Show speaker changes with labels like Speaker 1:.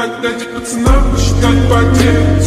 Speaker 1: Дать пацанам посчитать потери